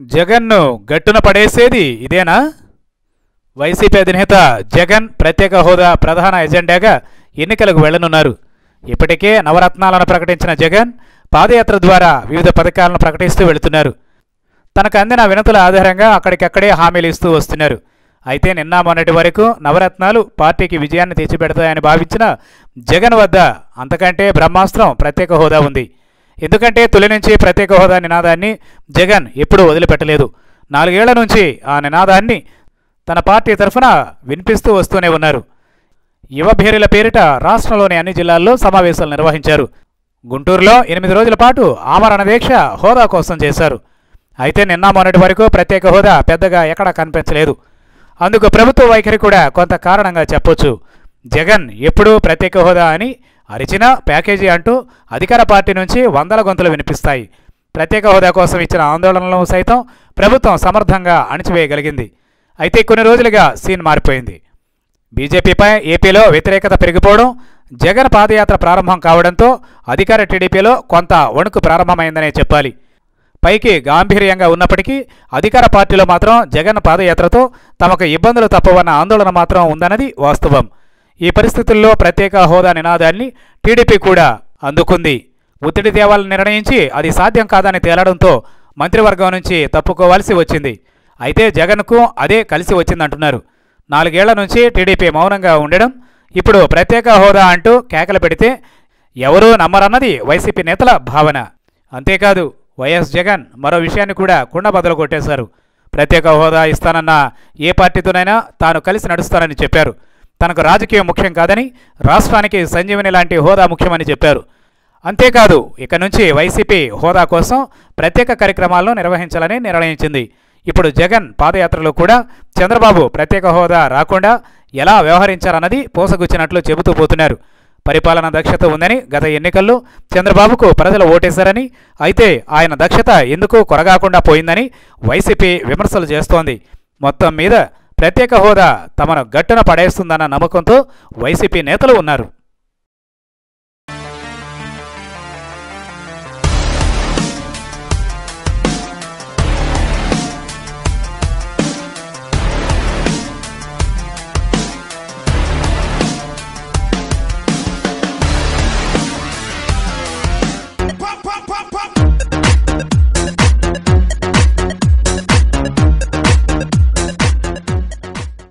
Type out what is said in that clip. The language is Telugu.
జగన్ను గట్టున పడేసేది ఇదేనా? వైసీపీ అధినేత జగన్ ప్రత్యేక హోదా ప్రధాన ఎజెండాగా ఎన్నికలకు వెళ్ళనున్నారు ఇప్పటికే నవరత్నాలను ప్రకటించిన జగన్ పాదయాత్ర ద్వారా వివిధ పథకాలను ప్రకటిస్తూ వెళుతున్నారు. తనకు అందిన వినతుల ఆధారంగా అక్కడికక్కడే హామీలు ఇస్తూ వస్తున్నారు. అయితే నిన్న మొన్నటి వరకు నవరత్నాలు పార్టీకి విజయాన్ని తెచ్చిపెడతాయని భావించిన జగన్ వద్ద అంతకంటే బ్రహ్మాస్త్రం ప్రత్యేక హోదా ఉంది. ఎందుకంటే తొలి నుంచి ప్రత్యేక హోదా నినాదాన్ని జగన్ ఎప్పుడూ వదిలిపెట్టలేదు. నాలుగేళ్ళ నుంచి ఆ నినాదాన్ని తన పార్టీ తరఫున వినిపిస్తూ వస్తూనే ఉన్నారు. యువభేరుల పేరిట రాష్ట్రంలోని అన్ని జిల్లాల్లో సమావేశాలు నిర్వహించారు. గుంటూరులో ఎనిమిది రోజుల పాటు ఆమరణ దీక్ష హోదా కోసం చేశారు. అయితే నిన్న మొన్నటి వరకు ప్రత్యేక హోదా పెద్దగా ఎక్కడా కనిపించలేదు. అందుకు ప్రభుత్వ వైఖరి కూడా కొంత కారణంగా చెప్పొచ్చు. జగన్ ఎప్పుడూ ప్రత్యేక హోదా అని అరిచిన ప్యాకేజీ అంటూ అధికార పార్టీ నుంచి వందల గొంతులు వినిపిస్తాయి. ప్రత్యేక హోదా కోసం ఇచ్చిన ఆందోళనలను సైతం ప్రభుత్వం సమర్థంగా అణిచివేయగలిగింది. అయితే కొన్ని రోజులుగా సీన్ మారిపోయింది. బీజేపీపై ఏపీలో వ్యతిరేకత పెరిగిపోవడం జగన్ పాదయాత్ర ప్రారంభం కావడంతో అధికార టీడీపీలో కొంత వణుకు ప్రారంభమైందనే చెప్పాలి. పైకి గాంభీర్యంగా ఉన్నప్పటికీ అధికార పార్టీలో మాత్రం జగన్ పాదయాత్రతో తమకు ఇబ్బందులు తప్పవన్న ఆందోళన మాత్రం ఉందన్నది వాస్తవం. ఈ పరిస్థితుల్లో ప్రత్యేక హోదా నినాదాన్ని టీడీపీ కూడా అందుకుంది. ఒత్తిడి తేవాలని నిర్ణయించి అది సాధ్యం కాదని తేలడంతో మంత్రివర్గం నుంచి తప్పుకోవాల్సి వచ్చింది. అయితే జగన్కు అదే కలిసి వచ్చిందంటున్నారు. నాలుగేళ్ళ నుంచి టీడీపీ మౌనంగా ఉండడం ఇప్పుడు ప్రత్యేక హోదా అంటూ కేకలు పెడితే ఎవరూ నమ్మరన్నది వైసీపీ నేతల భావన. అంతేకాదు వైఎస్ జగన్ మరో విషయాన్ని కూడా కుండబద్దలు కొట్టేశారు. ప్రత్యేక హోదా ఇస్తానన్న ఏ పార్టీతోనైనా తాను కలిసి నడుస్తానని చెప్పారు. తనకు రాజకీయం ముఖ్యం కాదని రాష్ట్రానికి సంజీవని లాంటి హోదా ముఖ్యమని చెప్పారు. అంతేకాదు ఇక నుంచి వైసీపీ హోదా కోసం ప్రత్యేక కార్యక్రమాలను నిర్వహించాలని నిర్ణయించింది. ఇప్పుడు జగన్ పాదయాత్రలో కూడా చంద్రబాబు ప్రత్యేక హోదా రాకుండా ఎలా వ్యవహరించారన్నది పోసగుచ్చినట్లు చెబుతూ పోతున్నారు. పరిపాలన దక్షత ఉందని గత ఎన్నికల్లో చంద్రబాబుకు ప్రజలు ఓటేశారని అయితే ఆయన దక్షత ఎందుకు కొరగాకుండా పోయిందని వైసీపీ విమర్శలు చేస్తోంది. మొత్తం మీద ప్రత్యేక హోదా తమను గట్టున పడేస్తుందన్న నమ్మకంతో వైసీపీ నేతలు ఉన్నారు.